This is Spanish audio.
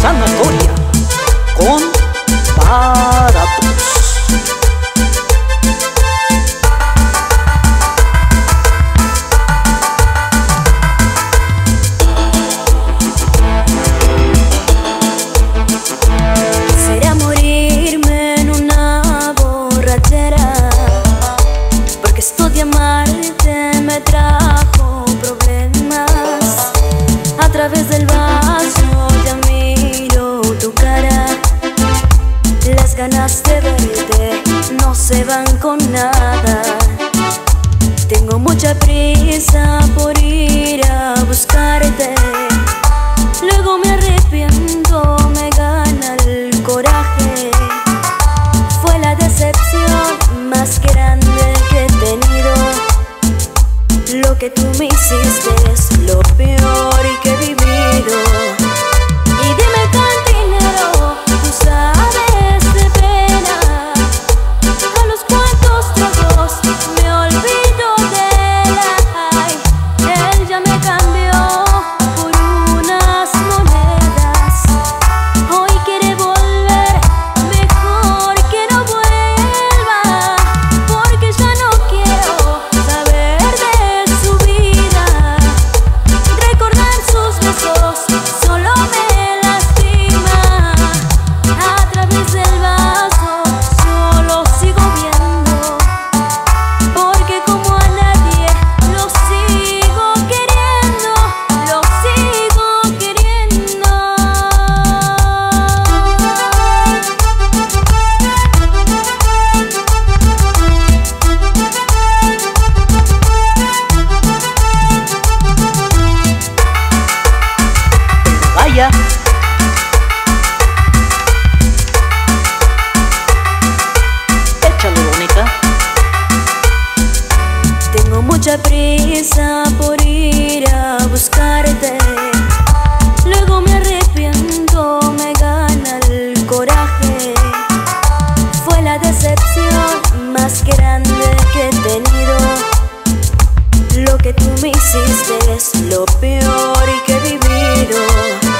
Sanatoria con ganas de verte no se van con nada Tengo mucha prisa por ir a buscarte Luego me arrepiento, me gana el coraje. Fue la decepción más grande que he tenido. Lo que tú me hiciste es lo peor y que he vivido. Mucha prisa por ir a buscarte. Luego me arrepiento, me gana el coraje. Fue la decepción más grande que he tenido. Lo que tú me hiciste es lo peor y que he vivido.